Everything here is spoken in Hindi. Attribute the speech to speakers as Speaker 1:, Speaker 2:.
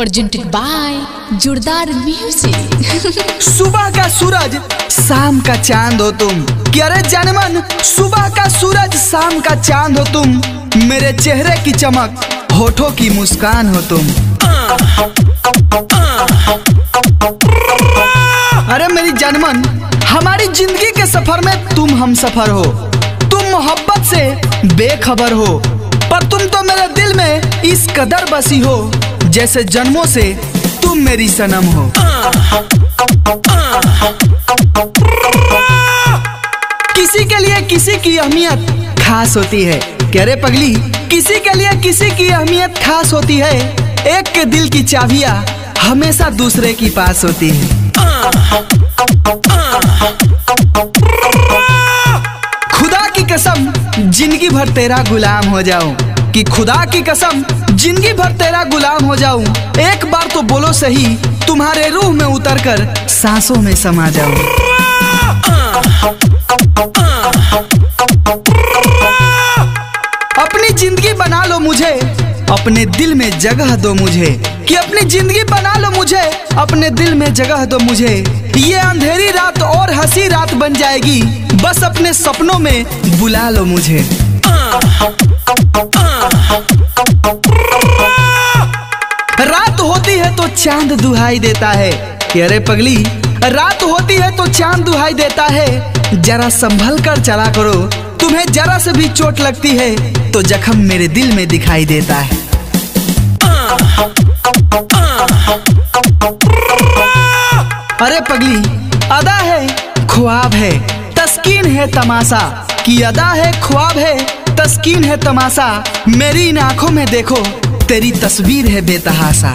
Speaker 1: presented by जोरदार म्यूज़िक
Speaker 2: सुबह का सूरज, शाम का चाँद हो तुम। कि अरे जनमन, सुबह का सूरज, शाम का चाँद हो तुम। मेरे चेहरे की चमक, होठों की मुस्कान हो तुम। अरे मेरी जनमन, हमारी ज़िंदगी के सफ़र में तुम हम सफ़र हो। तुम मोहब्बत से बेखबर हो, पर तुम तो मेरे दिल में इस कदर बसी हो। जैसे जन्मों से तुम मेरी सनम हो। किसी के लिए किसी की अहमियत खास होती है। कह रे पगली, किसी के लिए किसी की अहमियत खास होती है। एक के दिल की चाबियाँ हमेशा दूसरे की पास होती है। खुदा की कसम, ज़िंदगी भर तेरा गुलाम हो जाऊँ। कि खुदा की कसम, ज़िंदगी भर तेरा गुलाम हो जाऊँ। एक बार तो बोलो सही, तुम्हारे रूह में उतर कर सांसों में समा जाऊँ। अपनी ज़िंदगी बना लो मुझे, अपने दिल में जगह दो मुझे। कि अपनी ज़िंदगी बना लो मुझे, अपने दिल में जगह दो मुझे। ये अंधेरी रात और हँसी रात बन जाएगी। बस अपने सपनों में बुला लो मुझे। रात होती है तो चाँद दुहाई देता है। अरे पगली, रात होती है तो चाँद दुहाई देता है। जरा संभल कर चला करो, तुम्हें जरा से भी चोट लगती है तो जख्म मेरे दिल में दिखाई देता है। अरे पगली, अदा है, ख्वाब है, तस्कीन है तमाशा, की अदा है, ख्वाब है तस्कीन है तमाशा मेरी इन आँखों में देखो तेरी तस्वीर है बेतहासा